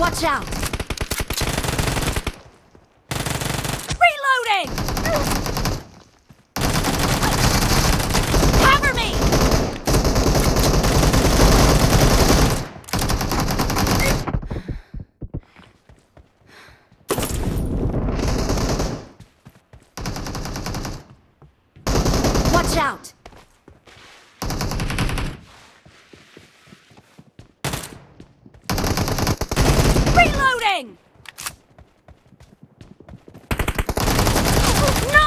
Watch out! Reloading! Cover me! Watch out! Reloading! No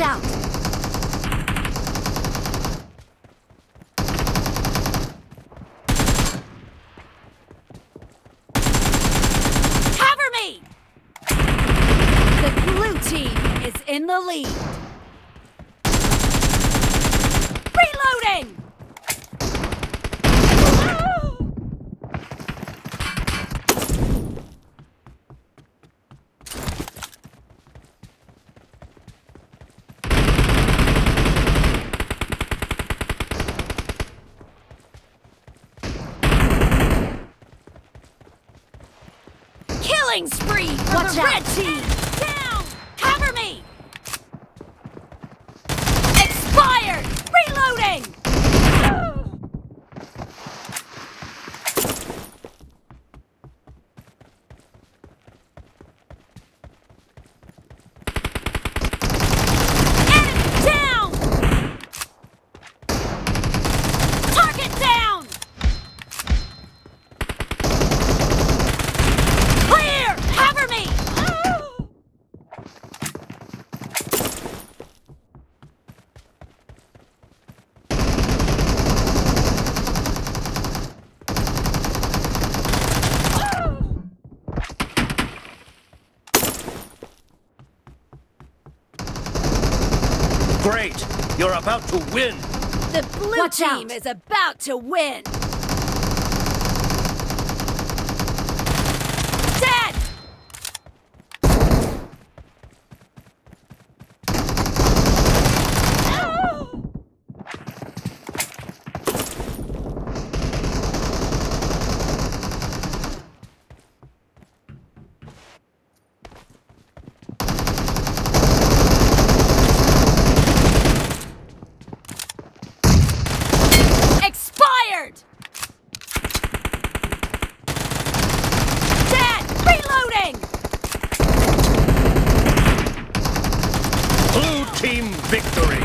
Watch out! Cover me! The blue team is in the lead. Reloading! Killing spree for Watch the out. red team! Down! Cover me! Expired! Reloading! Enemy down! Target down! Clear! Cover me! Great! You're about to win! The blue Watch team out. is about to win! victory.